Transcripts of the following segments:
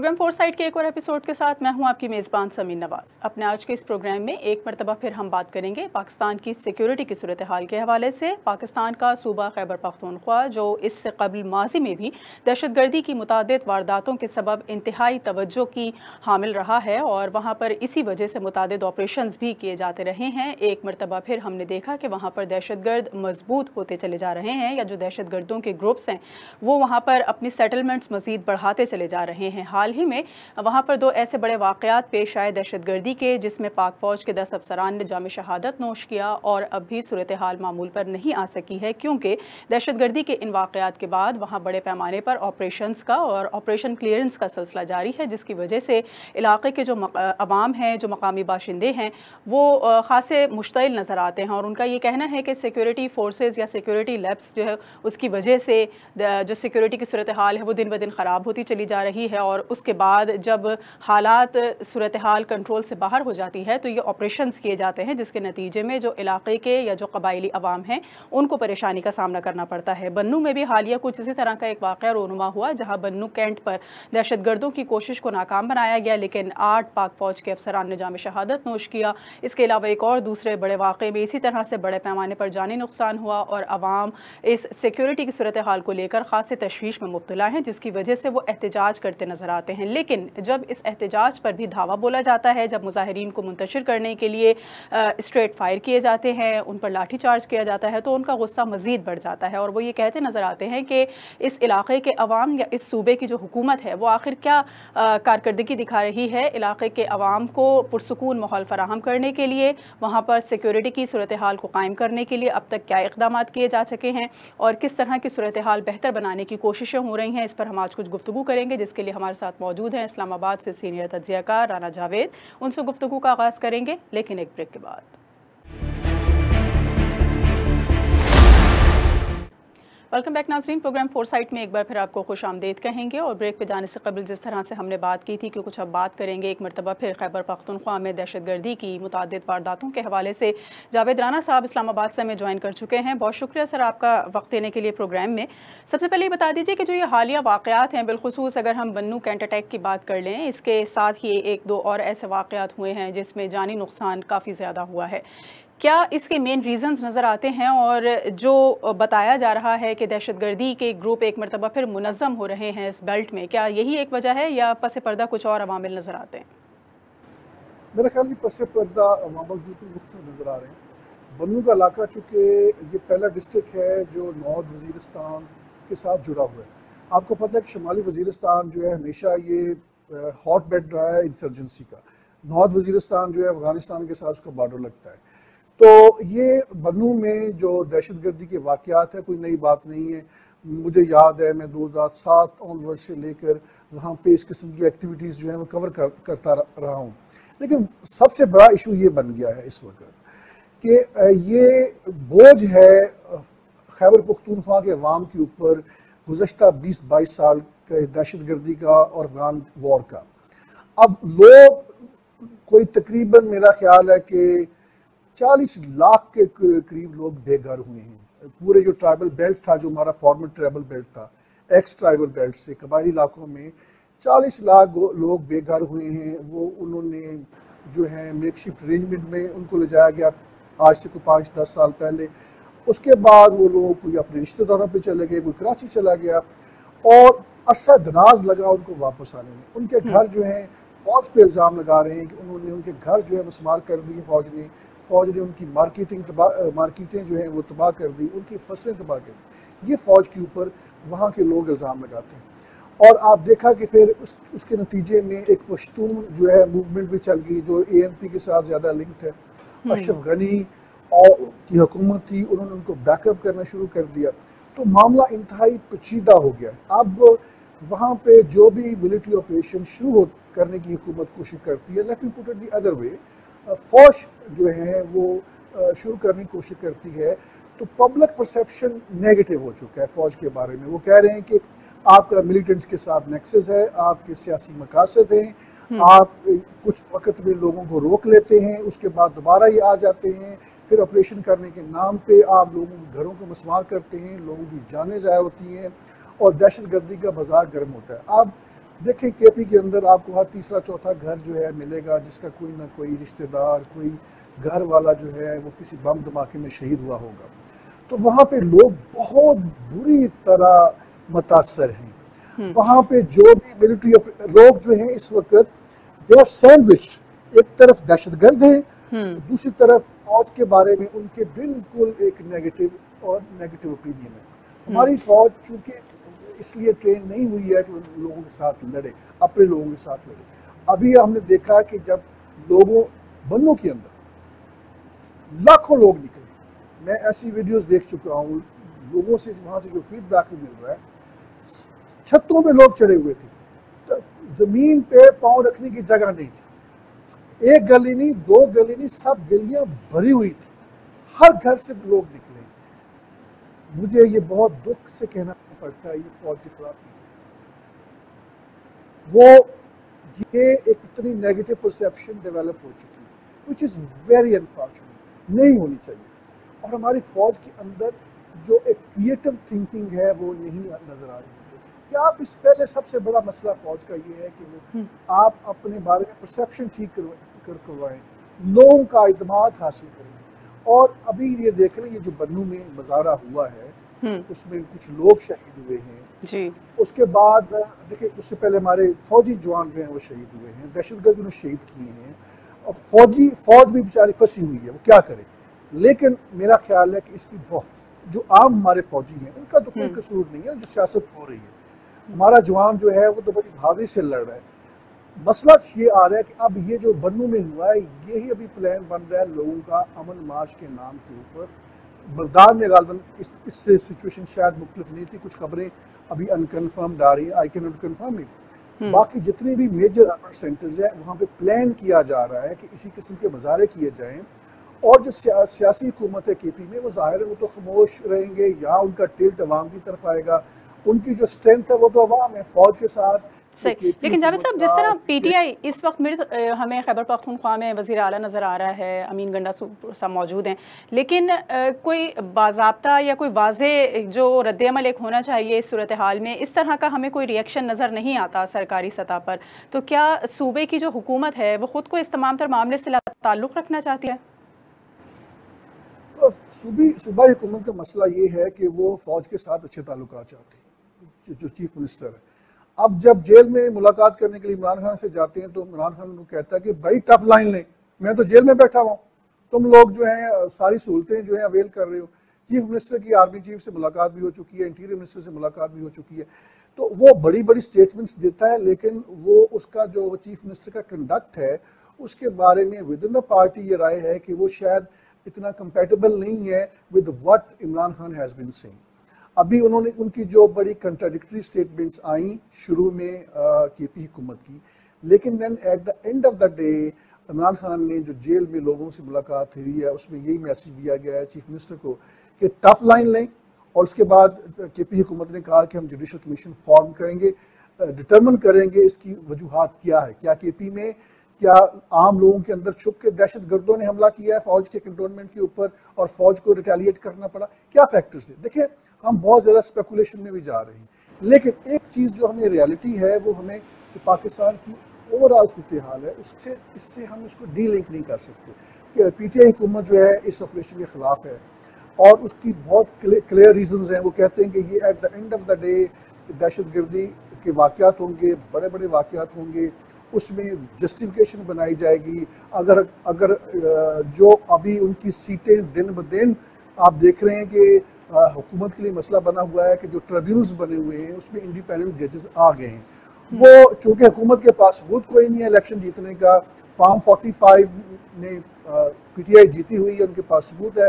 Programme four site کے ایک اور ایپیسوڈ کے ساتھ میں ہوں آپ کی میزبان سمین نواز۔ اپنے آج کے اس پروگرام میں ایک مرتبہ پھر ہم بات کریں گے پاکستان کی سیکیورٹی کی صورتحال کے حوالے سے۔ پاکستان کا صوبہ خیبر پختونخوا، جو اس سے قبل ماضی میں بھی دہشت گردی کی متعدد وارداتوں کے سبب انتہائی توجہ کی حامل رہا ہے اور وہاں پر اسی وجہ سے متعدد آپریشنز بھی کیے جاتے رہے ہیں۔ ایک مرتبہ پھر ہم نے دیکھا کہ وہاں پر دہشت گرد مضبوط ہوتے چلے جا رہے ہیں یا جو دہشت گردوں کے گروپس ہیں وہ وہاں پر اپنی سیٹلمنٹس مزید بڑھاتے چلے جا رہے ہیں۔ حال ہی میں وہاں پر دو ایسے بڑے واقعات پیش آئے دہشت گردی کے، جس میں پاک فوج کے دس افسران نے جامع شہادت نوش کیا اور اب بھی صورتحال معمول پر نہیں آ سکی ہے کیونکہ دہشت گردی کے ان واقعات کے بعد وہاں بڑے پیمانے پر آپریشنز کا اور آپریشن کلیئرنس کا سلسلہ جاری ہے، جس کی وجہ سے علاقے کے جو عوام ہیں، جو مقامی باشندے ہیں، وہ خاصے مشتعل نظر آتے ہیں اور ان کا یہ کہنا ہے کہ سیکیورٹی فورسز یا سیکیورٹی لیبس جو ہے، اس کی وجہ سے جو سیکیورٹی کی صورتحال ہے، وہ دن بدن خراب ہوتی چلی جا رہی ہے اور اس اس کے بعد جب حالات صورتحال کنٹرول سے باہر ہو جاتی ہے تو یہ آپریشنز کیے جاتے ہیں، جس کے نتیجے میں جو علاقے کے یا جو قبائلی عوام ہیں، ان کو پریشانی کا سامنا کرنا پڑتا ہے۔ بنو میں بھی حالیہ کچھ اسی طرح کا ایک واقعہ رونما ہوا، جہاں بنو کینٹ پر دہشت گردوں کی کوشش کو ناکام بنایا گیا، لیکن آٹھ پاک فوج کے افسران نے جامع شہادت نوش کیا۔ اس کے علاوہ ایک اور دوسرے بڑے واقعے میں اسی طرح سے بڑے پیمانے پر جانی نقصان ہوا اور عوام اس سیکیورٹی کی صورتحال کو لے کر خاص تشویش میں مبتلا ہیں، جس کی وجہ سے وہ احتجاج کرتے نظر آتے ہیں۔ لیکن جب اس احتجاج پر بھی دھاوا بولا جاتا ہے، جب مظاہرین کو منتشر کرنے کے لیے اسٹریٹ فائر کیے جاتے ہیں، ان پر لاٹھی چارج کیا جاتا ہے، تو ان کا غصہ مزید بڑھ جاتا ہے۔ اور وہ یہ کہتے نظر آتے ہیں کہ اس علاقے کے عوام یا اس صوبے کی جو حکومت ہے، وہ آخر کیا کارکردگی دکھا رہی ہے علاقے کے عوام کو پرسکون ماحول فراہم کرنے کے لیے، وہاں پر سیکیورٹی کی صورتحال کو قائم کرنے کے لیے اب تک کیا اقدامات کیے جا چکے ہیں؟ اور کس طرح کی صورتحال بہتر بنانے کی کوششیں ہو رہی ہیں؟ اس پر ہم آج کچھ گفتگو کریں گے، جس کے لیے ہمارے ساتھ موجود ہیں۔ اسلام آباد سے سینئر تجزیہ کار رانا جاوید ان سے گفتگو کا آغاز کریں گے، لیکن ایک بریک کے بعد۔ ویلکم بیک ناظرین پروگرام فور سائٹ میں ایک بار پھر آپ کو خوش آمدید کہیں گے اور بریک پہ جانے سے قبل جس طرح سے ہم نے بات کی تھی کہ کچھ اب بات کریں گے، ایک مرتبہ پھر خیبر پختونخوا میں دہشت گردی کی متعدد وارداتوں کے حوالے سے جاوید رانا صاحب اسلام آباد سے ہمیں جوائن کر چکے ہیں۔ بہت شکریہ سر آپ کا وقت دینے کے لیے پروگرام میں۔ سب سے پہلے یہ بتا دیجیے کہ جو یہ حالیہ واقعات ہیں، بالخصوص اگر ہم بنو کینٹ اٹیک کی بات کر لیں، اس کے ساتھ ہی ایک دو اور ایسے واقعات ہوئے ہیں جس میں جانی نقصان کافی زیادہ ہوا ہے۔ کیا اس کے مین ریزنز نظر آتے ہیں اور جو بتایا جا رہا ہے کہ دہشت گردی کے گروپ ایک مرتبہ پھر منظم ہو رہے ہیں اس بیلٹ میں، کیا یہی ایک وجہ ہے یا پس پردہ کچھ اور عوامل نظر آتے ہیں؟ میرا خیال نہیں پس پردہ عوامل بالکل مختلف نظر آ رہے ہیں۔ بنو کا علاقہ، چونکہ یہ پہلا ڈسٹرکٹ ہے جو نارتھ وزیرستان کے ساتھ جڑا ہوا ہے۔ آپ کو پتہ ہے کہ شمالی وزیرستان جو ہے ہمیشہ یہ ہاٹ بیڈ رہا ہے انسرجنسی کا۔ نارتھ وزیرستان جو ہے افغانستان کے ساتھ اس کا بارڈر لگتا ہے۔ تو یہ بنو میں جو دہشت گردی کے واقعات ہیں، کوئی نئی بات نہیں ہے۔ مجھے یاد ہے، میں دو ہزار سات آن ورڈ سے لے کر وہاں پہ اس قسم کی ایکٹیویٹیز جو ہیں وہ کور کرتا رہا ہوں۔ لیکن سب سے بڑا ایشو یہ بن گیا ہے اس وقت کہ یہ بوجھ ہے خیبر پختونخوا کے عوام کے اوپر گزشتہ بیس بائیس سال کے دہشت گردی کا اور افغان وار کا۔ اب لوگ، کوئی تقریباً میرا خیال ہے کہ چالیس لاکھ کے قریب لوگ بے گھر ہوئے ہیں۔ پورے جو ٹرائبل بیلٹ تھا جو ہمارا فارمر ٹرائبل بیلٹ تھا ایکس ٹرائبل بیلٹ سے قبائلی علاقوں میں چالیس لاکھ لوگ بے گھر ہوئے ہیں۔ وہ انہوں نے جو ہے میک شفٹ ارینجمنٹ میں ان کو لے جایا گیا آج سے کوئی پانچ دس سال پہلے۔ اس کے بعد وہ لوگ کوئی اپنے رشتہ داروں پہ چلے گئے کوئی کراچی چلا گیا اور عرصہ دراز لگا ان کو واپس آنے میں۔ ان کے گھر جو ہیں فوج پہ الزام لگا رہے ہیں کہ انہوں نے ان کے گھر جو ہے مسمار کر دیے فوج نے۔ فوج نے ان کی مارکیٹنگ تباہ مارکیٹیں جو ہیں وہ تباہ کر دی ان کی فصلیں تباہ کر دی۔ یہ فوج کے اوپر وہاں کے لوگ الزام لگاتے ہیں۔ اور آپ دیکھا کہ پھر اس اس کے نتیجے میں ایک پشتون جو ہے موومنٹ بھی چل گئی جو اے ایم پی کے ساتھ زیادہ لنکڈ ہے۔ اشرف غنی اور کی حکومت تھی انہوں نے ان کو بیک اپ کرنا شروع کر دیا۔ تو معاملہ انتہائی پچیدہ ہو گیا۔ اب وہاں پہ جو بھی ملٹری آپریشن شروع کرنے کی حکومت کوشش کرتی ہے لیکن پٹ دی ادر وے فوج جو ہے وہ شروع کرنے کی کوشش کرتی ہے تو پبلک پرسیپشن نیگیٹو ہو چکا ہے فوج کے بارے میں۔ وہ کہہ رہے ہیں کہ آپ کا ملیٹنٹس کے ساتھ نیکسز ہے آپ کے سیاسی مقاصد ہیں آپ کچھ وقت میں لوگوں کو روک لیتے ہیں اس کے بعد دوبارہ یہ آ جاتے ہیں پھر آپریشن کرنے کے نام پہ آپ لوگوں کے گھروں کو مسمار کرتے ہیں لوگوں کی جانیں ضائع ہوتی ہیں اور دہشت گردی کا بازار گرم ہوتا ہے۔ اب دیکھیں کے پی کے اندر آپ کو ہر تیسرا چوتھا گھر جو ہے ملے گا جس کا کوئی نہ کوئی رشتہ دار کوئی گھر والا جو ہے وہ کسی بم دھماکے میں شہید ہوا ہوگا۔ تو وہاں پہ لوگ بہت بری طرح متاثر ہیں۔ وہاں پہ جو بھی ملٹری لوگ جو ہیں اس وقت ایک طرف دہشت گرد ہیں دوسری طرف فوج کے بارے میں ان کے بالکل ایک نیگیٹو اور نیگیٹو اوپینین ہے۔ ہماری فوج چونکہ اس لیے ٹرین نہیں ہوئی ہے کہ لوگوں کے ساتھ لڑے، اپنے لوگوں کے ساتھ لڑے۔ ابھی ہم نے دیکھا کہ جب لوگوں، بنوں کے اندر لاکھوں لوگ نکلے۔ میں ایسی ویڈیوز دیکھ چکا ہوں، لوگوں سے وہاں سے جو فیڈ بیک مل رہا ہے، چھتوں پہ لوگ چڑھے ہوئے تھے۔ زمین پہ پاؤں رکھنے کی جگہ نہیں تھی۔ ایک گلی نہیں، دو گلی نہیں، سب گلیاں بھری ہوئی تھی ہر گھر سے لوگ نکلے۔ مجھے یہ بہت دکھ سے کہنا پڑتا ہے یہ فوج کے خلاف وہ یہ ایک اتنی نیگیٹو پرسیپشن ڈیولپ ہو چکی ہے وچ از ویری انفارچونیٹ نہیں ہونی چاہیے۔ اور ہماری فوج کے اندر جو ایک کریٹو تھنکنگ ہے وہ نہیں نظر آ رہی۔ مجھے کہ آپ اس پہلے سب سے بڑا مسئلہ فوج کا یہ ہے کہ آپ اپنے بارے میں پرسیپشن ٹھیک کروائیں۔ لوگوں کا اعتماد حاصل کریں۔ اور ابھی یہ دیکھ لیں یہ جو بنو میں مظاہرہ ہوا ہے اس میں کچھ لوگ شہید ہوئے ہیں۔ جی۔ اس کے بعد دیکھیں اس سے پہلے ہمارے فوجی جوان جو ہیں وہ شہید ہوئے ہیں۔ دہشت گرد انہوں شہید کیے ہیں۔ اور فوجی فوج بھی بیچاری پھنسی ہوئی ہے وہ کیا کرے لیکن میرا خیال ہے کہ اس کی بہت جو عام ہمارے فوجی ہیں ان کا تو کوئی قصور نہیں ہے جو سیاست ہو رہی ہے۔ ہمارا جوان جو ہے وہ تو بڑی بھاگی سے لڑ رہا ہے۔ مسئلہ یہ آ رہا ہے کہ اب یہ جو بنو میں ہوا ہے یہی ابھی پلان بن رہا ہے لوگوں کا امن مارچ کے نام کے اوپر۔ بردار میں غالباً اس سے سچویشن شاید مختلف نہیں تھی کچھ خبریں ابھی انکنفرمڈ آ رہی ہیں آئی کین ناٹ کنفرم نہیں باقی جتنی بھی میجر اربن سینٹرز ہیں وہاں پہ پلان کیا جا رہا ہے کہ اسی قسم کے مظاہرے کیے جائیں۔ اور جو سیاسی حکومت ہے کے پی میں وہ ظاہر ہے وہ تو خاموش رہیں گے یا ان کا ٹلٹ عوام کی طرف آئے گا۔ ان کی جو سٹرینتھ ہے وہ تو عوام ہے فوج کے ساتھ صحیح. لیکن جاوید صاحب جس طرح پی ٹی آئی اس وقت میرے ہمیں خیبر پختونخوا میں وزیر اعلیٰ نظر آ رہا ہے امین گنڈا صاحب موجود ہیں۔ لیکن کوئی باضابطہ یا کوئی واضح جو رد عمل ایک ہونا چاہیے اس صورتحال میں اس طرح کا ہمیں کوئی ریئیکشن نظر نہیں آتا سرکاری سطح پر۔ تو کیا صوبے کی جو حکومت ہے وہ خود کو اس تمام تر معاملے سے تعلق رکھنا چاہتی ہے؟ صوبائی حکومت کا مسئلہ یہ ہے کہ وہ فوج کے ساتھ اچھے تعلقات چاہتی ہے جو چیف منسٹر ہے۔ اب جب جیل میں ملاقات کرنے کے لیے عمران خان سے جاتے ہیں تو عمران خان کو کہتا ہے کہ بھائی ٹف لائن لیں، میں تو جیل میں بیٹھا ہوں۔ تم لوگ جو ہیں، ساری سہولتیں جو ہیں اویل کر رہے ہو۔ چیف منسٹر کی آرمی چیف سے ملاقات بھی ہو چکی ہے انٹیریئر منسٹر سے ملاقات بھی ہو چکی ہے۔ تو وہ بڑی بڑی سٹیٹمنٹس دیتا ہے، لیکن وہ اس کا جو چیف منسٹر کا کنڈکٹ ہے، اس کے بارے میں ود ان دا پارٹی یہ رائے ہے کہ وہ شاید اتنا کمپیٹیبل نہیں ہے with what Imran Khan has been saying ابھی انہوں نے ان کی جو بڑی کنٹراڈکٹری سٹیٹمنٹس آئیں شروع میں کے پی حکومت کی۔ لیکن then at the end of the day Imran Khan نے جو جیل میں لوگوں سے ملاقات ہوئی ہے، اس میں یہی میسیج دیا گیا ہے چیف منسٹر کو کہ ٹف لائن لیں۔ اور اس کے بعد کے پی حکومت نے کہا کہ ہم جوڈیشل کمیشن فارم کریں گے ڈٹرمن کریں گے اس کی وجوہات کیا ہے۔ کیا کے پی میں کیا عام لوگوں کے اندر چھپ کے دہشت گردوں نے حملہ کیا ہے فوج کے کنٹونمنٹ کے اوپر اور فوج کو ریٹیلیٹ کرنا پڑا؟ کیا فیکٹرز تھے دیکھیں، ہم بہت زیادہ اسپیکولیشن میں بھی جا رہے ہیں، لیکن ایک چیز جو ہمیں ریالٹی ہے، وہ ہمیں کہ پاکستان کی اوور آل صورتحال ہے، اس سے اس سے ہم اس کو ڈی لنک نہیں کر سکتے کہ پی ٹی آئی حکومت جو ہے، اس آپریشن کے خلاف ہے اور اس کی بہت کلیئر ریزنز ہیں۔ وہ کہتے ہیں کہ یہ at the end of the day دہشت گردی کے واقعات ہوں گے، بڑے بڑے واقعات ہوں گے۔ اس میں جسٹیفیکیشن بنائی جائے گی۔ اگر اگر جو ابھی ان کی سیٹیں دن بدن آپ دیکھ رہے ہیں کہ حکومت کے لیے مسئلہ بنا ہوا ہے کہ جو ٹریبیونز بنے ہوئے ہیں، اس میں انڈیپینڈنٹ ججز آ گئے ہیں۔ وہ چونکہ حکومت کے پاس ثبوت کوئی نہیں ہے الیکشن جیتنے کا فارم فورٹی فائیو نے پی ٹی آئی جیتی ہوئی ہے، ان کے پاس ثبوت ہے۔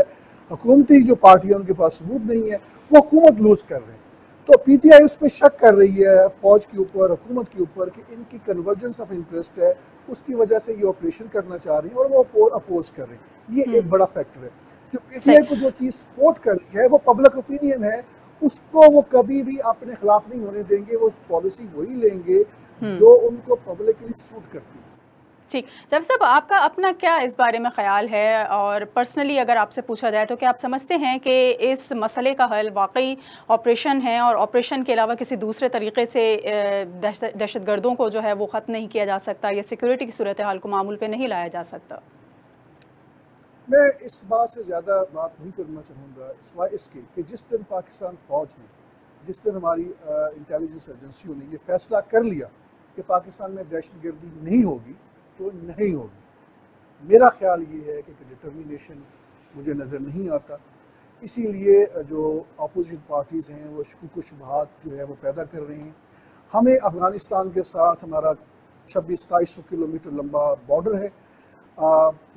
حکومتی جو پارٹی ہے ان کے پاس ثبوت نہیں ہے، وہ حکومت لوز کر رہے ہیں۔ تو پی ٹی آئی اس پہ شک کر رہی ہے فوج کے اوپر حکومت کے اوپر کہ ان کی کنورجنس آف انٹرسٹ ہے اس کی وجہ سے یہ آپریشن کرنا چاہ رہی ہیں اور وہ اپوز کر رہے ہیں۔ یہ ایک بڑا فیکٹر ہے۔ جو پی ٹی آئی کو جو چیز سپورٹ کر رہی ہے وہ پبلک اوپینین ہے۔ اس کو وہ کبھی بھی اپنے خلاف نہیں ہونے دیں گے وہ پالیسی وہی لیں گے جو ان کو پبلکلی سوٹ کرتی ہے۔ ٹھیک۔ جب صاحب، آپ کا اپنا کیا اس بارے میں خیال ہے؟ اور پرسنلی اگر آپ سے پوچھا جائے تو کیا آپ سمجھتے ہیں کہ اس مسئلے کا حل واقعی آپریشن ہے اور آپریشن کے علاوہ کسی دوسرے طریقے سے دہشت گردوں کو جو ہے وہ ختم نہیں کیا جا سکتا یا سیکیورٹی کی صورتحال کو معمول پہ نہیں لایا جا سکتا؟ میں اس بات سے زیادہ بات نہیں کرنا چاہوں گا سوائے اس کے کہ جس دن پاکستان فوج نے، جس دن ہماری انٹیلیجنس ایجنسیوں نے یہ فیصلہ کر لیا کہ پاکستان میں دہشت گردی نہیں ہوگی تو نہیں ہوگی۔ میرا خیال یہ ہے کہ ڈٹرمینیشن مجھے نظر نہیں آتا۔ اسی لیے جو اپوزیشن پارٹیز ہیں، وہ شکوک و شبہات جو ہے وہ پیدا کر رہے ہیں۔ ہمیں افغانستان کے ساتھ ہمارا چھبیس، ستائیس سو کلو میٹر لمبا بارڈر ہے۔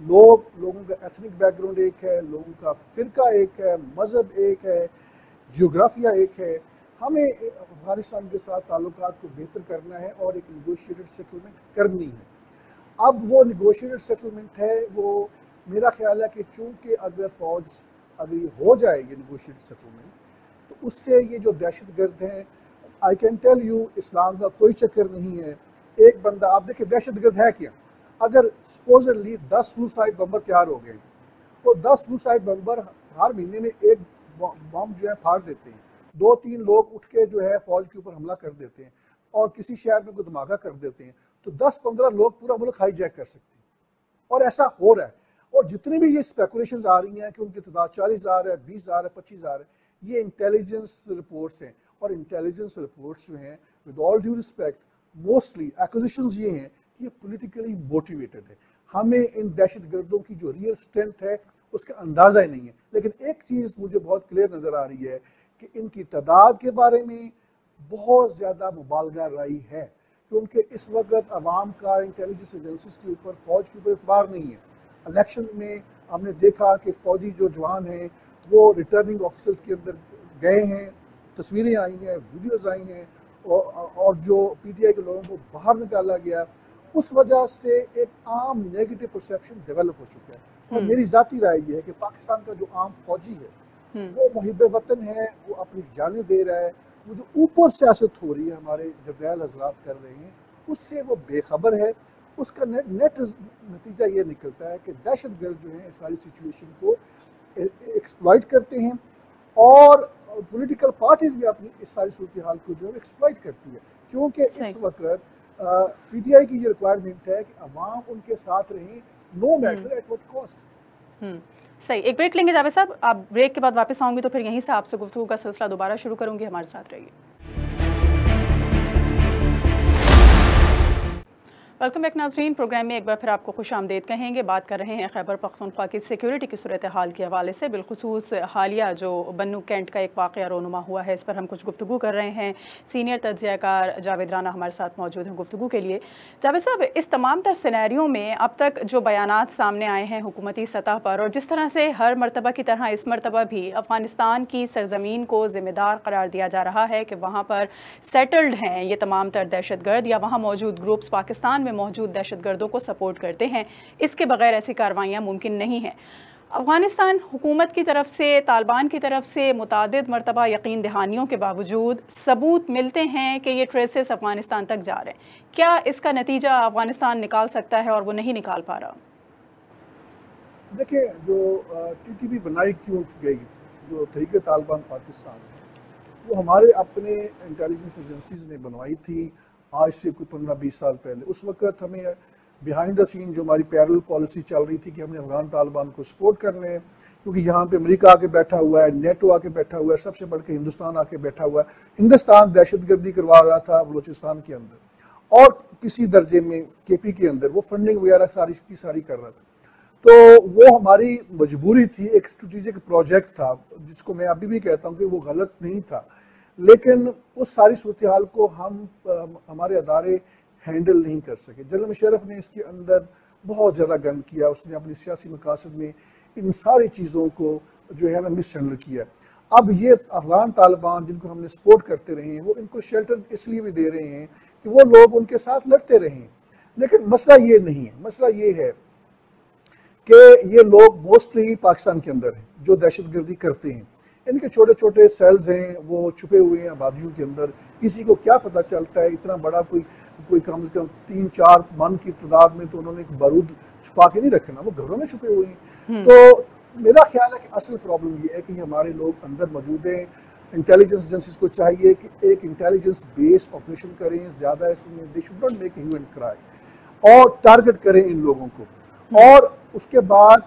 لوگ، لوگوں کا ایتھنک بیک گراؤنڈ ایک ہے، لوگوں کا فرقہ ایک ہے، مذہب ایک ہے جیوگرافیہ ایک ہے۔ ہمیں افغانستان کے ساتھ تعلقات کو بہتر کرنا ہے اور ایک نیگوشیٹڈ سیٹلمنٹ کرنی ہے۔ اب وہ نیگوشیٹڈ سیٹلمنٹ ہے، وہ میرا خیال ہے کہ چونکہ اگر فوج اگر یہ ہو جائے یہ نیگوشیٹڈ سیٹلمنٹ تو اس سے یہ جو دہشت گرد ہیں آئی کین ٹیل یو اسلام کا کوئی چکر نہیں ہے۔ ایک بندہ، آپ دیکھیں دہشت گرد ہے کیا؟ اگر سپوزرلی دس سوسائڈ بمبر تیار ہو گئے، تو دس سوسائڈ بمبر ہر مہینے میں ایک بم جو ہے پھاڑ دیتے ہیں۔ دو تین لوگ اٹھ کے جو ہے فوج کے اوپر حملہ کر دیتے ہیں اور کسی شہر میں کوئی دھماکہ کر دیتے ہیں۔ تو دس پندرہ لوگ پورا ملک ہائی جیک کر سکتے ہیں۔ اور ایسا ہو رہا ہے۔ اور جتنی بھی یہ اسپیکولیشنز آ رہی ہیں کہ ان کی تعداد چالیس ہزار ہے، بیس ہزار ہے، پچیس ہزار ہے، یہ انٹیلیجنس رپورٹس ہیں۔ اور انٹیلیجنس رپورٹس جو ہیں with all due respect mostly accusations یہ ہیں کہ یہ پولیٹیکلی موٹیویٹڈ ہے ہمیں ان دہشت گردوں کی جو ریئل سٹرینتھ ہے، اس کا اندازہ ہی نہیں ہے۔ لیکن ایک چیز مجھے بہت کلیئر نظر آ رہی ہے کہ ان کی تعداد کے بارے میں بہت زیادہ مبالغہ رائی ہے۔ کیونکہ اس وقت عوام کا انٹیلیجنس ایجنسیز کے اوپر فوج کے اوپر اعتبار نہیں ہے۔ الیکشن میں ہم نے دیکھا کہ فوجی جو جوان ہیں وہ ریٹرننگ آفیسرز کے اندر گئے ہیں تصویریں آئی ہیں ویڈیوز آئی ہیں اور جو پی ٹی آئی کے لوگوں کو باہر نکالا گیا اس وجہ سے ایک عام نیگیٹو پرسیپشن ڈیولپ ہو چکا ہے۔ اور میری ذاتی رائے یہ ہے کہ پاکستان کا جو عام فوجی ہے وہ محب وطن ہے وہ اپنی جانیں دے رہا ہے۔ وہ جو اوپر سیاست ہو رہی ہے ہمارے جردیل حضرات کر رہے ہیں اس سے وہ بے خبر ہے۔ اس کا نیٹ نیٹ نتیجہ یہ نکلتا ہے کہ دہشت گرد جو ہیں اس ساری سچویشن کو ایکسپلائٹ کرتے ہیں اور پولیٹیکل پارٹیز بھی اپنی اس ساری صورتحال کو جو ہے ایکسپلائٹ کرتی ہے۔ کیونکہ اس وقت پی ٹی آئی کی یہ ریکوائرمنٹ ہے کہ عوام ان کے ساتھ رہیں no matter at what cost صحیح، ایک بریک لیں گے جاوید صاحب، آپ بریک کے بعد واپس آؤں گی تو پھر یہیں سے آپ سے گفتگو کا سلسلہ دوبارہ شروع کروں گی، ہمارے ساتھ رہیے۔ ویلکم بیک ناظرین پروگرام میں ایک بار پھر آپ کو خوش آمدید کہیں گے۔ بات کر رہے ہیں خیبر پختونخوا کی سیکیورٹی کی صورتحال کے حوالے سے۔ بالخصوص حالیہ جو بنو کینٹ کا ایک واقعہ رونما ہوا ہے، اس پر ہم کچھ گفتگو کر رہے ہیں۔ سینئر تجزیہ کار جاوید رانا ہمارے ساتھ موجود ہیں گفتگو کے لیے۔ جاوید صاحب، اس تمام تر سینیریوں میں اب تک جو بیانات سامنے آئے ہیں حکومتی سطح پر، اور جس طرح سے ہر مرتبہ کی طرح اس مرتبہ بھی افغانستان کی سرزمین کو ذمہ دار قرار دیا جا رہا ہے کہ وہاں پر سیٹلڈ ہیں یہ تمام تر دہشت گرد، یا وہاں موجود گروپس پاکستان میں موجود دہشت گردوں کو سپورٹ کرتے ہیں۔ اس کے بغیر ایسی کاروائیاں ممکن نہیں ہیں۔ افغانستان حکومت کی طرف سے، طالبان کی طرف سے متعدد مرتبہ یقین دہانیوں کے باوجود ثبوت ملتے ہیں کہ یہ ٹریسز افغانستان تک جا رہے ہیں۔ کیا اس کا نتیجہ افغانستان نکال سکتا ہے اور وہ نہیں نکال پا رہا؟ دیکھیں، جو ٹی ٹی بی بنائی کیوں گئی؟ جو طریقے طالبان پاکستان وہ ہمارے اپنے انٹیلیجنس ایجنسیز نے بنوائی تھی۔ آج سے کوئی پندرہ بیس سال پہلے۔ اس وقت ہمیں بیہائنڈ دا سین جو ہماری پیرل پالیسی چل رہی تھی کہ ہم نے افغان طالبان کو سپورٹ کرنے ہیں کیونکہ یہاں پہ امریکہ آ کے بیٹھا ہوا ہے، نیٹو آ کے بیٹھا ہوا ہے، سب سے بڑھ کے ہندوستان آ کے بیٹھا ہوا ہے۔ ہندوستان دہشت گردی کروا رہا تھا بلوچستان کے اندر۔ اور کسی درجے میں کے پی کے اندر وہ فنڈنگ وغیرہ ساری کی ساری کر رہا تھا۔ تو وہ ہماری مجبوری تھی، ایک اسٹریٹجک پروجیکٹ تھا، جس کو میں ابھی بھی کہتا ہوں کہ وہ غلط نہیں تھا۔ لیکن اس ساری صورتحال کو ہم ہمارے ادارے ہینڈل نہیں کر سکے۔ جنرل مشرف نے اس کے اندر بہت زیادہ گند کیا، اس نے اپنی سیاسی مقاصد میں ان ساری چیزوں کو جو ہے نا مس ہینڈل کیا۔ اب یہ افغان طالبان جن کو ہم نے سپورٹ کرتے رہے ہیں، وہ ان کو شیلٹر اس لیے بھی دے رہے ہیں کہ وہ لوگ ان کے ساتھ لڑتے رہے ہیں لیکن مسئلہ یہ نہیں ہے، مسئلہ یہ ہے کہ یہ لوگ موسٹلی پاکستان کے اندر ہیں، جو دہشت گردی کرتے ہیں۔ یعنی ان کے چھوٹے چھوٹے سیلز ہیں، وہ چھپے ہوئے ہیں آبادیوں کے اندر۔ کسی کو کیا پتہ چلتا ہے؟ اتنا بڑا کوئی کوئی کم از کم تین چار من کی تعداد میں تو انہوں نے ایک بارود چھپا کے نہیں رکھنا، وہ گھروں میں چھپے ہوئے ہیں۔ تو میرا خیال ہے کہ اصل پرابلم یہ ہے کہ ہمارے لوگ اندر موجود ہیں۔ انٹیلیجنس ایجنسیز کو چاہیے کہ ایک انٹیلیجنس بیس آپریشن کریں، زیادہ اس میں they should not make hue and cry اور ٹارگٹ کریں ان لوگوں کو۔ اور اس کے بعد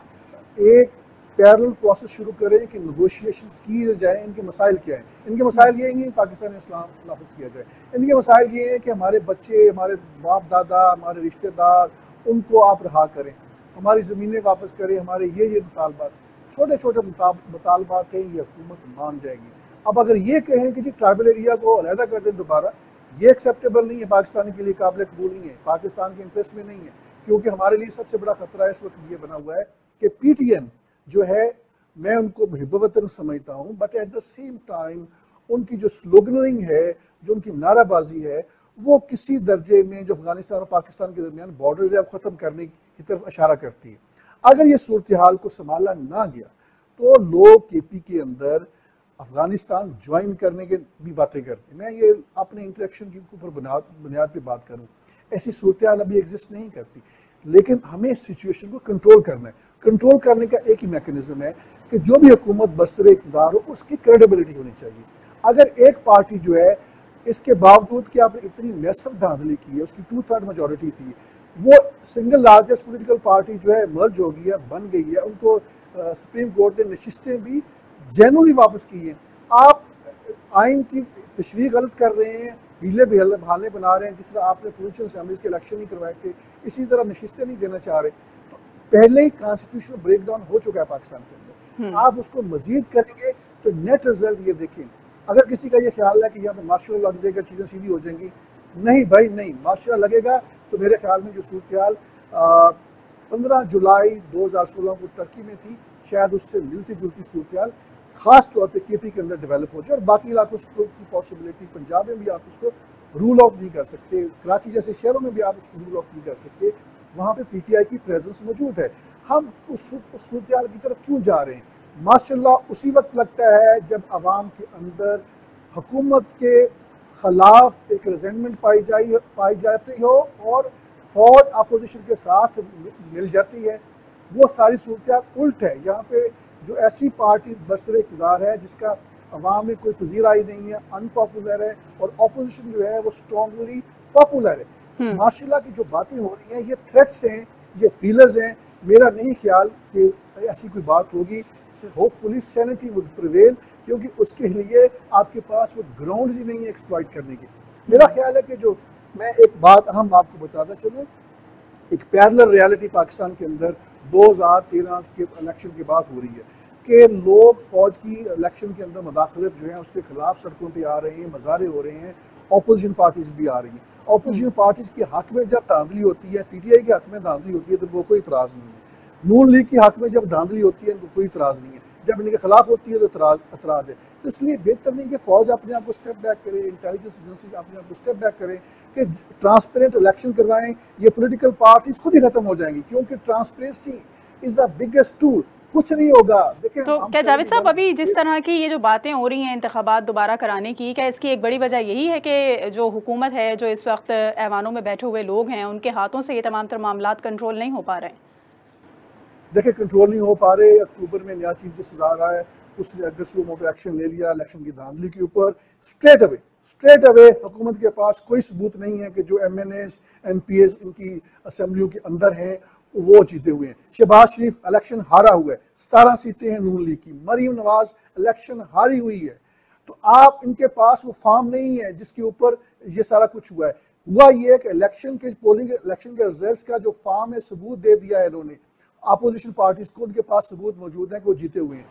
ایک پیرل پروسیس شروع کریں کہ نیگوشیشن کی جائیں، ان کے مسائل کیا ہیں؟ ان کے مسائل یہ ہیں کہ پاکستان اسلام نافذ کیا جائے۔ ان کے مسائل یہ ہیں کہ ہمارے بچے، ہمارے باپ دادا، ہمارے رشتہ دار، ان کو آپ رہا کریں۔ ہماری زمینیں واپس کریں، ہمارے یہ یہ مطالبات، چھوٹے چھوٹے مطالبات ہیں، یہ حکومت مان جائے گی۔ اب اگر یہ کہیں کہ جی ٹرائبل ایریا کو علیحدہ کر دیں دوبارہ، یہ ایکسیپٹیبل نہیں ہے پاکستان کے لیے قابل قبول نہیں ہے، پاکستان کے انٹرسٹ میں نہیں ہے۔ کیونکہ ہمارے لیے سب سے بڑا خطرہ اس وقت یہ بنا ہوا ہے کہ پی ٹی ایم جو ہے، میں ان کو محب وطن سمجھتا ہوں but at the same time ان کی جو سلوگنرنگ ہے، جو ان کی نعرہ بازی ہے، وہ کسی درجے میں جو افغانستان اور پاکستان کے درمیان بارڈرز ہے ختم کرنے کی طرف اشارہ کرتی ہے۔ اگر یہ صورتحال کو سنبھالا نہ گیا، تو لوگ کے پی کے اندر افغانستان جوائن کرنے کے بھی باتیں کرتے ہیں۔ میں یہ اپنے انٹریکشن کے اوپر بنیاد پہ بات کروں۔ ایسی صورتحال ابھی ایگزسٹ نہیں کرتی۔ لیکن ہمیں اس سچویشن کو کنٹرول کرنا ہے۔ کنٹرول کرنے کا ایک ہی میکنزم ہے کہ جو بھی حکومت برسر اقتدار ہو، اس کی کریڈیبلٹی ہونی چاہیے۔ اگر ایک پارٹی جو ہے، اس کے باوجود کہ آپ نے اتنی میسر دھاندلی کی ہے، اس کی ٹو تھرڈ میجورٹی تھی، وہ سنگل لارجسٹ پولیٹیکل پارٹی جو ہے مرج ہو گئی ہے، بن گئی ہے، ان کو سپریم کورٹ نے نشستیں بھی جینولی واپس کی ہیں۔ آپ آئین کی تشریح غلط کر رہے ہیں ہیلے بہانے بنا رہے ہیں جس طرح آپ نے پروونشل اسمبلیز کے الیکشن نہیں کروائے تھے اسی طرح نشستیں نہیں دینا چاہ رہے۔ تو پہلے ہی کانسٹیٹیوشن بریک ڈاؤن ہو چکا ہے پاکستان کے اندر۔ آپ اس کو مزید کریں گے تو نیٹ رزلٹ یہ دیکھیں۔ اگر کسی کا یہ خیال ہے کہ یہاں پہ مارشل اللہ لگ جائے گا چیزیں سیدھی ہو جائیں گی۔ نہیں بھائی نہیں۔ مارشل اللہ لگے گا تو میرے خیال میں جو صورتحال پندرہ جولائی دو ہزار سولہ کو ٹرکی میں تھی شاید اس سے ملتی جلتی صورتحال۔ خاص طور پہ کے پی کے اندر ڈیولپ ہو جائے اور باقی علاقوں کی پاسبلٹی پنجاب میں بھی آپ اس کو رول آف نہیں کر سکتے، کراچی جیسے شہروں میں بھی آپ اس کو رول آف نہیں کر سکتے، وہاں پہ پی ٹی آئی کی پریزنس موجود ہے۔ ہم اس صورتحال کی طرف کیوں جا رہے ہیں؟ ماشاء اللہ اسی وقت لگتا ہے جب عوام کے اندر حکومت کے خلاف ایک ریزنٹمنٹ پائی جائی پائی جاتی ہو اور فوج اپوزیشن کے ساتھ مل جاتی ہے۔ وہ ساری صورتحال الٹ ہے۔ یہاں پہ جو ایسی پارٹی برسر اقتدار ہے جس کا عوام میں کوئی پذیرائی نہیں ہے ان پاپولر ہے اور اپوزیشن جو ہے وہ سٹرونگلی پاپولر ہے۔ ماشاء اللہ کی جو باتیں ہو رہی ہیں یہ تھریٹس ہیں یہ فیلرز ہیں۔ میرا نہیں خیال کہ ایسی کوئی بات ہوگی۔ Hopefully sanity would prevail کیونکہ اس کے لیے آپ کے پاس وہ گراؤنڈز ہی نہیں ہے ایکسپلائٹ کرنے کے۔ میرا خیال ہے کہ جو میں ایک بات اہم آپ کو بتاتا چلوں ایک پیرلر ریالٹی پاکستان کے اندر دو ہزار تیرہ کے الیکشن کی بات ہو رہی ہے کہ لوگ فوج کی الیکشن کے اندر مداخلت جو ہے اس کے خلاف سڑکوں پہ آ رہے ہیں مظاہرے ہو رہے ہیں اپوزیشن پارٹیز بھی آ رہی ہیں۔ اپوزیشن پارٹیز کے حق میں جب دھاندلی ہوتی ہے پی ٹی آئی کے حق میں دھاندلی ہوتی ہے تو وہ کوئی اعتراض نہیں ہے۔ نون لیگ کے حق میں جب دھاندلی ہوتی ہے ان کو کوئی اعتراض نہیں ہے۔ جب ان کے خلاف ہوتی ہے تو اعتراض ہے۔ تو اس لیے بہتر نہیں کہ فوج اپنے آپ کو اسٹیپ بیک کرے انٹیلیجنس ایجنسیز اپنے آپ کو اسٹیپ بیک کریں کہ ٹرانسپیرنٹ الیکشن کروائیں۔ یہ پولیٹیکل پارٹیز خود ہی ختم ہو جائیں گی کیونکہ transparency is the biggest tool کچھ نہیں ہوگا۔ تو کیا جاوید صاحب ابھی جس طرح کی یہ جو باتیں ہو رہی ہیں انتخابات دوبارہ کرانے کی کیا اس کی ایک بڑی وجہ یہی ہے کہ جو حکومت ہے جو اس وقت ایوانوں میں بیٹھے ہوئے لوگ ہیں ان کے ہاتھوں سے یہ تمام تر معاملات کنٹرول نہیں ہو پا رہے؟ ہیں دیکھیں کنٹرول نہیں ہو پا رہے، اکتوبر میں نیا چیف جسٹس آ رہا ہے، اس نے اگر موٹو ایکشن لے لیا الیکشن کی دھاندلی کے اوپر سٹریٹ اوے سٹریٹ اوے حکومت کے پاس کوئی ثبوت نہیں ہے کہ جو M N As M P As ان کی اسمبلیوں کے اندر ہیں، وہ جیتے ہوئے ہیں۔ شہباز شریف الیکشن ہارا ہوا ہے، ستارہ سیٹیں ہیں نون لیگ کی۔ مریم نواز الیکشن ہاری ہوئی ہے۔ تو آپ ان کے پاس وہ فارم نہیں ہے جس کے اوپر یہ سارا کچھ ہوا ہے۔ ہوا یہ کہ الیکشن کے پولنگ الیکشن کے ریزلٹس کا جو فارم ہے، ثبوت دے دیا ہے انہوں نے۔ اپوزیشن پارٹیز کو ان کے پاس ثبوت موجود ہیں کہ وہ جیتے ہوئے ہیں۔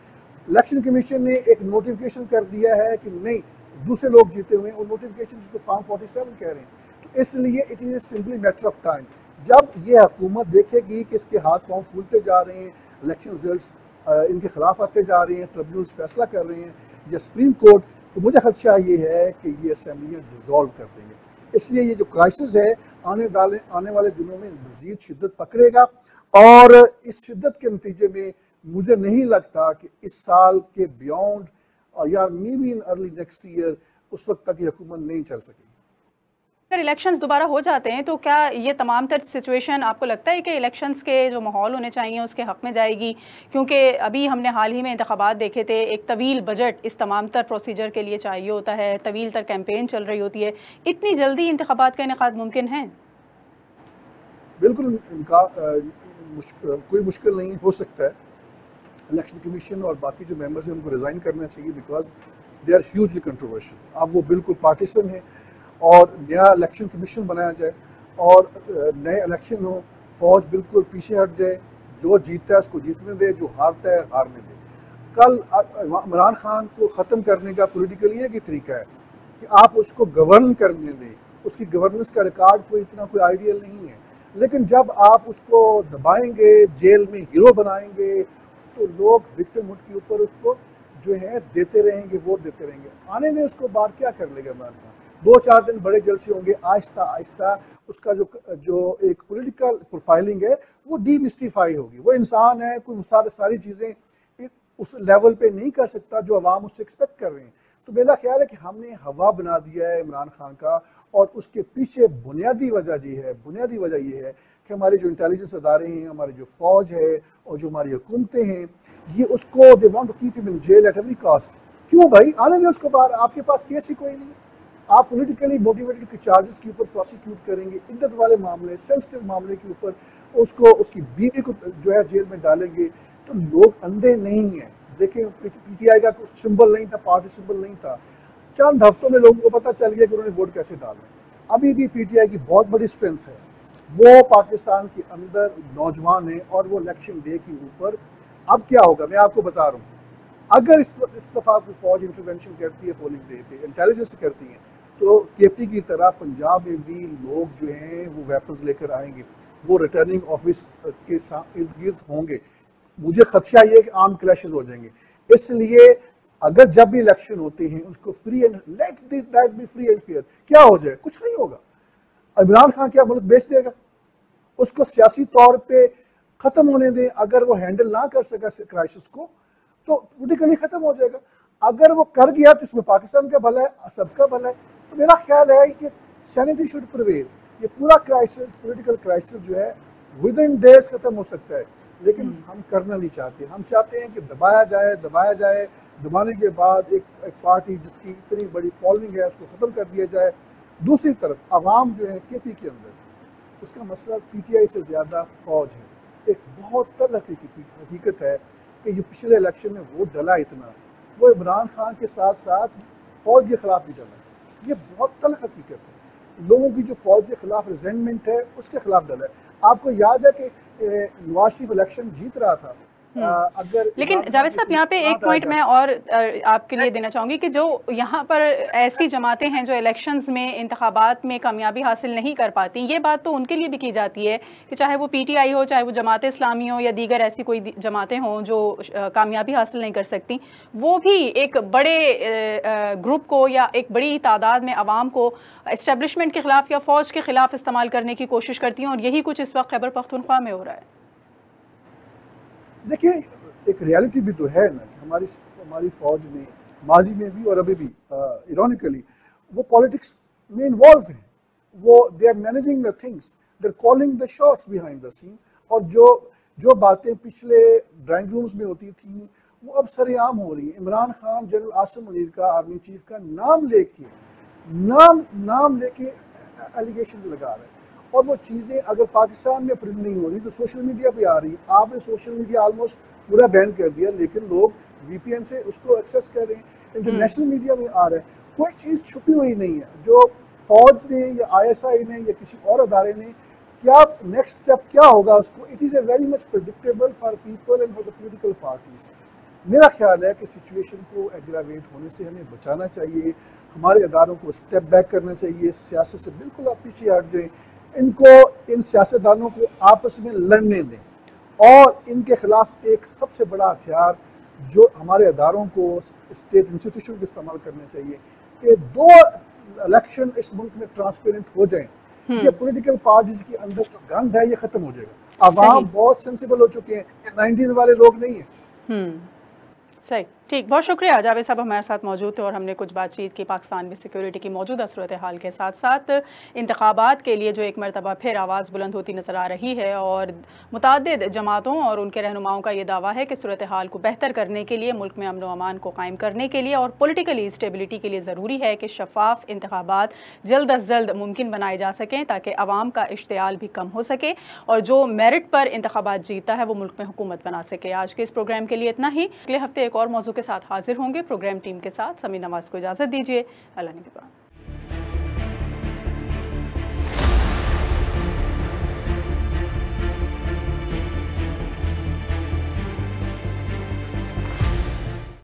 الیکشن کمیشن نے ایک نوٹیفکیشن کر دیا ہے کہ نہیں، دوسرے لوگ جیتے ہوئے ہیں۔ اور نوٹیفکیشن جس کو فارم 47 کہہ رہے ہیں۔ تو اس لیے it is simply matter of time جب یہ حکومت دیکھے گی کہ اس کے ہاتھ پاؤں پھولتے جا رہے ہیں الیکشن ریزلٹس ان کے خلاف آتے جا رہے ہیں ٹریبیونلز فیصلہ کر رہے ہیں یا سپریم کورٹ تو مجھے خدشہ یہ ہے کہ یہ اسمبلیاں ڈیزالو کر دیں گے۔ اس لیے یہ جو کرائسس ہے آنے آنے والے دنوں میں مزید شدت پکڑے گا۔ اور اس شدت کے نتیجے میں مجھے نہیں لگتا کہ اس سال کے بیونڈ یا maybe in early next year اس وقت تک یہ حکومت نہیں چل سکے اگر الیکشنز دوبارہ ہو جاتے ہیں تو کیا یہ تمام تر سچویشن آپ کو لگتا ہے کہ الیکشنز کے جو ماحول ہونے چاہیے اس کے حق میں جائے گی؟ کیونکہ ابھی ہم نے حال ہی میں انتخابات دیکھے تھے ایک طویل بجٹ اس تمام تر پروسیجر کے لیے چاہیے ہوتا ہے طویل تر کیمپین چل رہی ہوتی ہے۔ اتنی جلدی انتخابات کا انعقاد ممکن ہے؟ بالکل کوئی مشکل نہیں ہو سکتا ہے۔ الیکشن کمیشن اور باقی جو ممبرز ہیں، ان کو ریزائن کرنا چاہیے because they are hugely controversial اب وہ بالکل پارٹیسن ہیں اور نیا الیکشن کمیشن بنایا جائے اور نئے الیکشن ہو فوج بالکل پیچھے ہٹ جائے۔ جو جیتتا ہے، اس کو جیتنے دے، جو ہارتا ہے، ہارنے دے۔ کل عمران خان کو ختم کرنے کا پولیٹیکل یہ کی طریقہ ہے کہ آپ اس کو گورن کرنے دیں۔ اس کی گورننس کا ریکارڈ کوئی اتنا کوئی آئیڈیل نہیں ہے۔ لیکن جب آپ اس کو دبائیں گے، جیل میں ہیرو بنائیں گے، تو لوگ وکٹم ہوڈ کے اوپر اس کو جو ہے دیتے رہیں گے، ووٹ دیتے رہیں گے۔ آنے میں اس کو بار کیا کر لے گا عمران خان دو چار دن بڑے جلسے ہوں گے، آہستہ آہستہ اس کا جو جو ایک پولیٹیکل پروفائلنگ ہے، وہ ڈی مسٹیفائی ہوگی۔ وہ انسان ہے، کوئی سارے ساری چیزیں اس لیول پہ نہیں کر سکتا جو عوام اس سے ایکسپیکٹ کر رہے ہیں۔ تو میرا خیال ہے کہ ہم نے ہوا بنا دیا ہے عمران خان کا اور اس کے پیچھے بنیادی وجہ جی ہے، بنیادی وجہ یہ ہے کہ ہمارے جو انٹیلیجنس ادارے ہیں، ہماری جو فوج ہے اور جو ہماری حکومتیں ہیں، یہ اس کو دے want to keep them in jail at every cost کیوں بھائی؟ آنے دیں اس کو باہر آپ کے پاس کیس ہی کوئی نہیں. آپ پولیٹیکلی موٹیویٹڈ کے چارجز کے اوپر پروسیکیوٹ کریں گے، عدت والے معاملے سینسٹیو معاملے کے اوپر اس کو، اس کی بیوی کو جو ہے جیل میں ڈالیں گے، تو لوگ اندھے نہیں ہیں۔ دیکھیں پی ٹی آئی کا سمبل نہیں تھا پارٹی سمبل نہیں تھا۔ چند ہفتوں میں لوگوں کو پتہ چل گیا کہ انہوں نے ووٹ کیسے ڈالنا ابھی بھی پی ٹی آئی کی بہت بڑی سٹرینتھ ہے۔ وہ پاکستان کے اندر نوجوان ہیں اور وہ الیکشن ڈے کے اوپر۔ اب کیا ہوگا؟ میں آپ کو بتا رہا ہوں۔ اگر اس اس دفعہ کوئی فوج انٹروینشن کرتی ہے پولنگ ڈے پہ انٹیلیجنس کرتی ہیں، تو کے پی کی طرح پنجاب میں بھی لوگ جو ہیں، وہ ویپنز لے کر آئیں گے۔ وہ ریٹرننگ آفس کے ارد گرد ہوں گے۔ مجھے خدشہ یہ ہے کہ عام کلیشز ہو جائیں گے۔ اس لیے اگر جب بھی الیکشن ہوتے ہیں، اس کو free and let that be free and fair کیا ہو جائے؟ کچھ نہیں ہوگا۔ عمران خان کیا ملک بیچ دے گا؟ اس کو سیاسی طور پہ ختم ہونے دیں۔ اگر وہ ہینڈل نہ کر سکا کرائسس کو، تو پولیٹیکلی ختم ہو جائے گا۔ اگر وہ کر گیا تو اس میں پاکستان کا بھلا ہے، سب کا بھلا ہے۔ تو میرا خیال ہے کہ سینٹی شوڈ پرویل یہ پورا کرائسس پولیٹیکل کرائسس جو ہے ود ان ڈیز ختم ہو سکتا ہے۔ لیکن ہم کرنا نہیں چاہتے۔ ہم چاہتے ہیں کہ دبایا جائے دبایا جائے۔ دبانے کے بعد ایک ایک پارٹی جس کی اتنی بڑی فالوئنگ ہے اس کو ختم کر دیا جائے۔ دوسری طرف عوام جو ہے کے پی کے اندر اس کا مسئلہ پی ٹی آئی سے زیادہ فوج ہے۔ ایک بہت تل حقیقت ہے کہ جو پچھلے الیکشن میں ووٹ ڈلا اتنا۔ وہ عمران خان کے ساتھ ساتھ فوج کے خلاف بھی ڈلا۔ یہ بہت تل حقیقت ہے۔ لوگوں کی جو فوج کے خلاف ریزنٹمنٹ ہے اس کے خلاف ڈلا۔ ہے آپ کو یاد ہے کہ نواز شریف الیکشن جیت رہا تھا۔ لیکن جاوید صاحب یہاں پہ ایک پوائنٹ میں اور آپ کے لیے دینا چاہوں گی کہ جو یہاں پر ایسی جماعتیں ہیں جو الیکشنز میں انتخابات میں کامیابی حاصل نہیں کر پاتی یہ بات تو ان کے لیے بھی کی جاتی ہے کہ چاہے وہ پی ٹی آئی ہو چاہے وہ جماعت اسلامی ہو یا دیگر ایسی کوئی جماعتیں ہوں جو کامیابی حاصل نہیں کر سکتی وہ بھی ایک بڑے گروپ کو یا ایک بڑی تعداد میں عوام کو اسٹیبلشمنٹ کے خلاف یا فوج کے خلاف استعمال کرنے کی کوشش کرتی ہیں اور یہی کچھ اس وقت خیبر پختونخوا میں ہو رہا ہے۔ دیکھیں، ایک ریالٹی بھی تو ہے نا کہ ہماری ہماری فوج میں، ماضی میں بھی اور ابھی بھی ایرونیکلی وہ پالیٹکس میں انوالو ہیں۔ وہ they are managing the things they are calling the shots behind the scene اور جو جو باتیں پچھلے ڈرائنگ رومز میں ہوتی تھیں، وہ اب سر عام ہو رہی ہیں۔ عمران خان، جنرل آسم منیر کا آرمی چیف کا نام لے کے، نام نام لے کے ایلیگیشنز لگا رہے ہیں۔ اور وہ چیزیں اگر پاکستان میں پرنٹ نہیں ہو رہی تو سوشل میڈیا پہ آ رہی آپ نے سوشل میڈیا آلموسٹ پورا بین کر دیا لیکن لوگ وی پی این سے اس کو ایکسیس کر رہے ہیں۔ انٹرنیشنل میڈیا میں آ رہا ہے۔ کوئی چیز چھپی ہوئی نہیں ہے۔ جو فوج نے یا آئی ایس آئی نے یا کسی اور ادارے نے کیا نیکسٹ اسٹیپ کیا ہوگا اس کو؟ It is a very much predictable for people and for the political parties میرا خیال ہے کہ سچویشن کو ایگراویٹ ہونے سے ہمیں بچانا چاہیے۔ ہمارے اداروں کو اسٹیپ بیک کرنا چاہیے۔ سیاست سے بالکل آپ پیچھے ہٹ جائیں۔ ان کو ان سیاستدانوں کو آپس میں لڑنے دیں۔ اور ان کے خلاف ایک سب سے بڑا ہتھیار جو ہمارے اداروں کو اسٹیٹ انسٹیٹیوشن کو استعمال کرنا چاہیے کہ دو الیکشن اس ملک میں ٹرانسپیرنٹ ہو جائیں۔ یہ پولیٹیکل پارٹیز کے اندر جو گند ہے یہ ختم ہو جائے گا۔ عوام بہت سینسیبل ہو چکے ہیں۔ یہ نائنٹیز والے لوگ نہیں ہیں۔ صحیح۔ ٹھیک، بہت شکریہ۔ جاوید صاحب ہمارے ساتھ موجود تھے اور ہم نے کچھ بات چیت کی، پاکستان میں سیکیورٹی کی موجودہ صورتحال کے ساتھ ساتھ انتخابات کے لیے جو ایک مرتبہ پھر آواز بلند ہوتی نظر آ رہی ہے اور متعدد جماعتوں اور ان کے رہنماؤں کا یہ دعویٰ ہے کہ صورتحال کو بہتر کرنے کے لیے، ملک میں امن و امان کو قائم کرنے کے لیے اور پولیٹیکلی اسٹیبلٹی کے لیے ضروری ہے کہ شفاف انتخابات جلد از جلد ممکن بنائے جا سکیں تاکہ عوام کا اشتعال بھی کم ہو سکے اور جو میرٹ پر انتخابات جیتا ہے وہ ملک میں حکومت بنا سکے۔ آج کے اس پروگرام کے لیے اتنا ہی۔ اگلے ہفتے ایک اور موضوع کے ساتھ حاضر ہوں گے، پروگرام ٹیم کے ساتھ سمی نواز کو اجازت دیجیے اللہ نگہبان